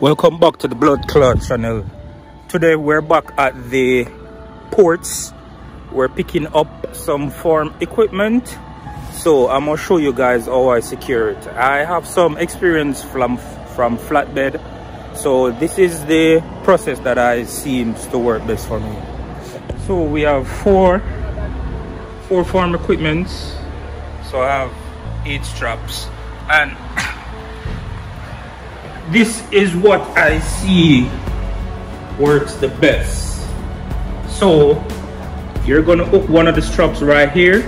welcome back to the blood clot channel. Today we're back at the ports. We're picking up some farm equipment. So i'm gonna show you guys how i secure it. I have some experience from from flatbed. So this is the process that i seems to work best for me. So we have four four farm equipments. So i have eight straps. And this is what I see works the best. So you're gonna hook one of the straps right here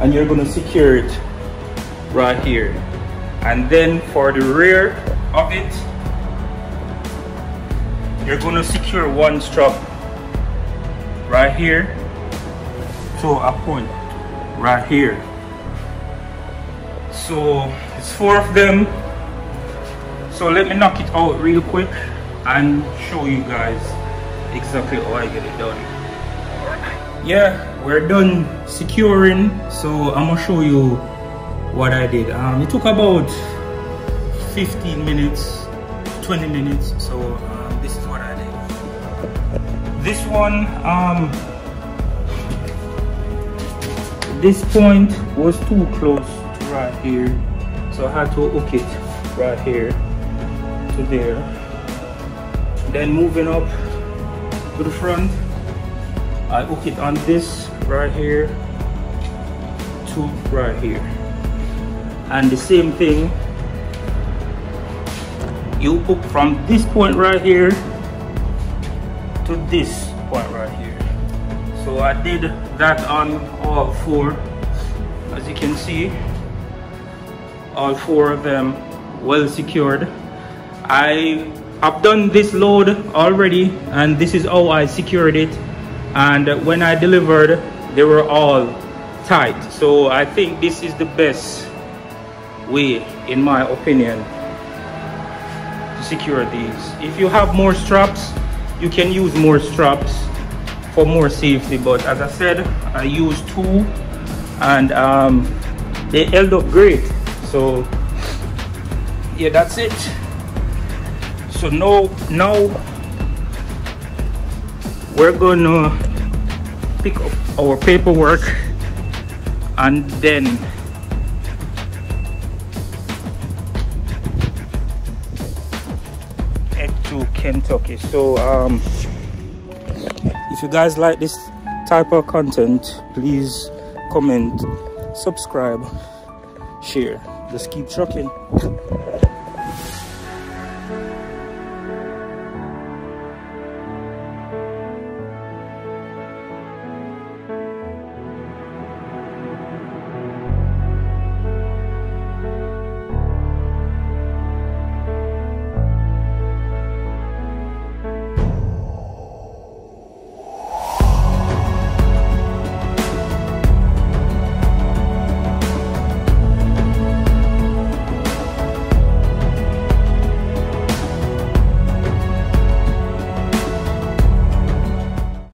and you're gonna secure it right here. And then for the rear of it, you're gonna secure one strap right here to a point right here. So it's four of them so let me knock it out real quick and show you guys exactly how I get it done. Yeah we're done securing so I'm gonna show you what I did. Um, it took about 15 minutes 20 minutes so um, this is what I did. This one um, this point was too close right here so I had to hook it right here to there then moving up to the front. I hook it on this right here to right here. And the same thing you hook from this point right here to this point right here. So I did that on all four. As you can see all four of them well secured I have done this load already and this is how I secured it. And when I delivered they were all tight. So I think this is the best way in my opinion to secure these. If you have more straps you can use more straps for more safety. But as I said I used two and um, they held up great. So yeah that's it so now now we're gonna pick up our paperwork and then head to Kentucky. So um if you guys like this type of content please comment subscribe share. Just keep trucking